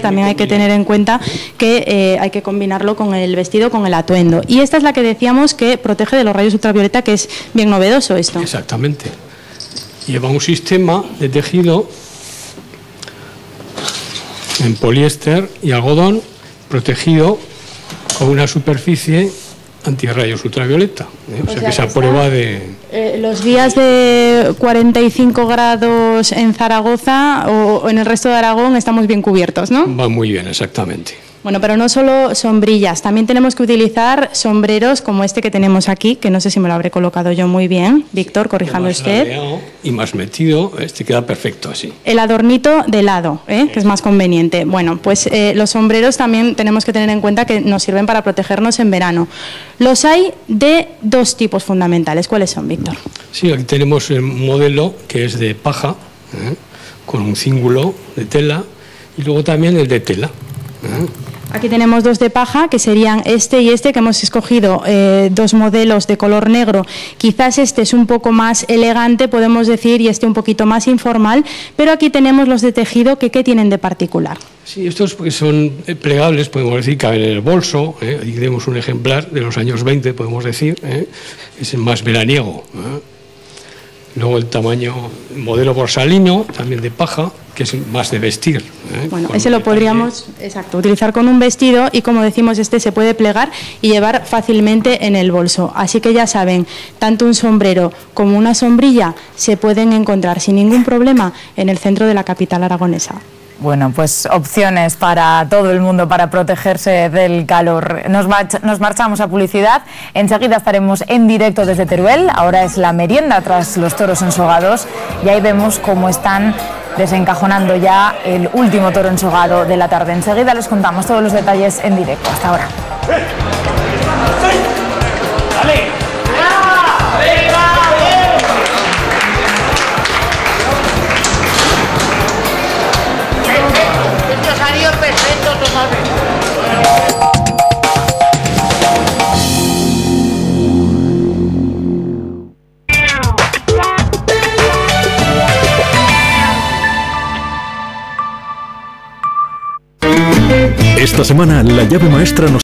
también hay que tener en cuenta que eh, hay que combinarlo con el vestido, con el atuendo. Y esta es la que decíamos que protege de los rayos ultravioleta, que es bien novedoso esto. Exactamente. Lleva un sistema de tejido en poliéster y algodón protegido con una superficie antirrayos ultravioleta. ¿eh? O, sea, que esa prueba de... Eh, los días de 45 grados en Zaragoza o en el resto de Aragón estamos bien cubiertos, ¿no? Va muy bien, exactamente. Bueno, pero no solo sombrillas, también tenemos que utilizar sombreros como este que tenemos aquí, que no sé si me lo habré colocado yo muy bien. Víctor, corríjame usted. Y más metido, este queda perfecto así. El adornito de lado, ¿eh? que es más conveniente. Bueno, pues eh, los sombreros también tenemos que tener en cuenta que nos sirven para protegernos en verano. Los hay de dos tipos fundamentales. ¿Cuáles son, Víctor? Sí, aquí tenemos el modelo que es de paja, ¿eh? con un cíngulo de tela, y luego también el de tela. Aquí tenemos dos de paja, que serían este y este, que hemos escogido eh, dos modelos de color negro. Quizás este es un poco más elegante, podemos decir, y este un poquito más informal, pero aquí tenemos los de tejido, que ¿qué tienen de particular? Sí, estos pues, son eh, plegables, podemos decir, caben en el bolso. ¿eh? Aquí tenemos un ejemplar de los años 20, podemos decir, ¿eh? es el más veraniego. Luego el tamaño, modelo borsalino, también de paja, que es más de vestir. ¿eh? Bueno, ese lo podríamos exacto, utilizar con un vestido y como decimos, este se puede plegar y llevar fácilmente en el bolso. Así que ya saben, tanto un sombrero como una sombrilla se pueden encontrar sin ningún problema en el centro de la capital aragonesa. Bueno, pues opciones para todo el mundo para protegerse del calor. Nos, marchamos a publicidad. Enseguida estaremos en directo desde Teruel. Ahora es la merienda tras los toros ensogados. Y ahí vemos cómo están desencajonando ya el último toro ensogado de la tarde. Enseguida les contamos todos los detalles en directo. Hasta ahora. Esta semana la llave maestra nos